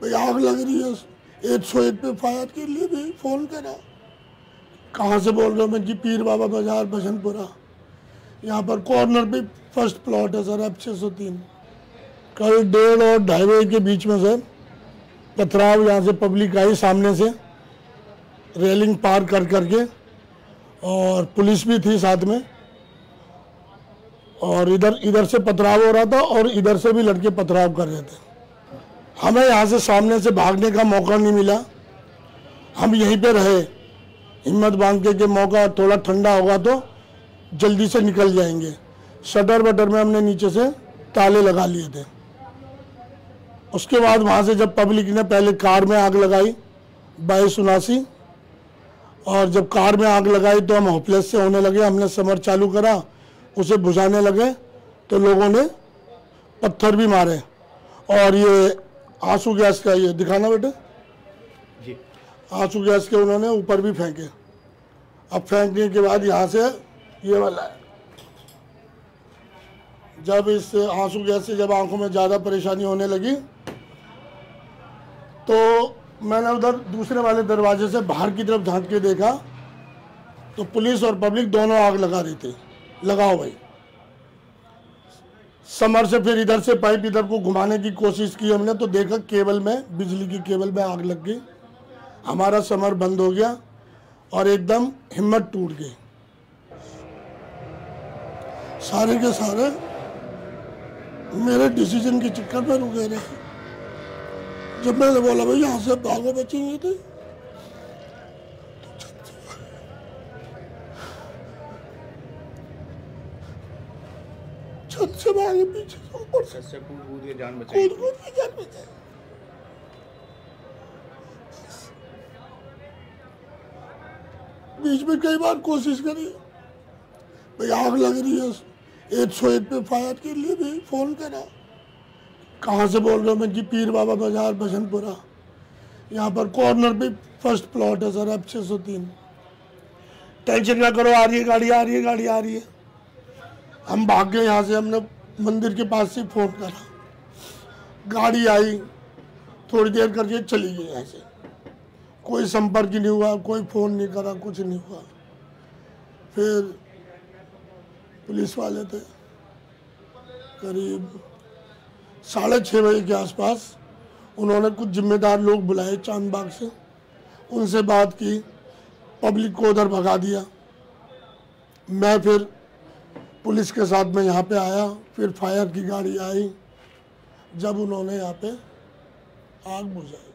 भाई आग लग रही है एक सौ एक पे फायर के लिए भी फ़ोन करा। कहाँ से बोल रहे हो मैं जी पीर बाबा बाज़ार, बसंतपुरा। यहाँ पर कॉर्नर पे फ़र्स्ट प्लॉट है सर एफ़ छः सौ तीन। कल डेढ़ और ढाई बजे के बीच में सर, पथराव यहाँ से पब्लिक आई सामने से। रेलिंग पार कर करके और पुलिस भी थी साथ में। और इधर इधर से पथराव हो रहा था और इधर से भी लड़के पथराव कर रहे थे। हमें यहाँ से सामने से भागने का मौका नहीं मिला। हम यहीं पे रहे। हिम्मत बाँध के कि मौका थोड़ा ठंडा होगा तो जल्दी से निकल जाएँगे। शटर वटर में हमने नीचे से ताले लगा लिए थे। उसके बाद वहाँ से जब पब्लिक ने पहले कार में आग लगाई बाईस उनासी और जब कार में आग लगाई तो हम होपलेस से होने लगे। हमने समर चालू करा, उसे बुझाने लगे तो लोगों ने पत्थर भी मारे। और ये आँसू गैस का ये दिखाना बेटे? जी। आँसू गैस के उन्होंने ऊपर भी फेंके। अब फेंकने के बाद यहाँ से ये वाला है। जब इस आँसू गैस से जब आँखों में ज़्यादा परेशानी होने लगी तो मैंने उधर दूसरे वाले दरवाजे से बाहर की तरफ़ झाँक के देखा तो पुलिस और पब्लिक दोनों आग लगा रही थी। लगाओ भाई। समर से फिर इधर से पाइप इधर को घुमाने की कोशिश की हमने तो देखा केबल में, बिजली की केबल में आग लग गई। हमारा समर बंद हो गया और एकदम हिम्मत टूट गई। सारे के सारे मेरे डिसीज़न के चक्कर में रुके रहे। जब मैंने बोला भाई यहाँ से भागो बचेंगे थे छत से भागे पीछे से ऊपर से। से कूद कूद के जान बचाई कूद कूद के जान बचाई बीच में कई बार कोशिश करी। भाई आग लग रही है। एक सौ एक पे फायर के लिए भी फ़ोन करा। कहाँ से बोल रहे हो? मैं जी पीर बाबा बाज़ार बसंतपुरा। यहाँ पर कॉर्नर पे फ़र्स्ट प्लॉट है सर एफ़ छः सौ तीन। टेंशन ना करो आ रही है गाड़ी आ रही है गाड़ी आ रही है। हम भाग गए यहाँ से, हमने मंदिर के पास से फ़ोन करा। गाड़ी आई, थोड़ी देर करके चली गई यहाँ से। कोई संपर्क नहीं हुआ, कोई फ़ोन नहीं करा, कुछ नहीं हुआ। फिर पुलिस वाले थे, करीब साढ़े छः बजे के आसपास उन्होंने कुछ जिम्मेदार लोग बुलाए चांदबाग से। उनसे बात की, पब्लिक को उधर भगा दिया। मैं फिर पुलिस के साथ में यहाँ पे आया, फिर फायर की गाड़ी आई, जब उन्होंने यहाँ पे आग बुझाई।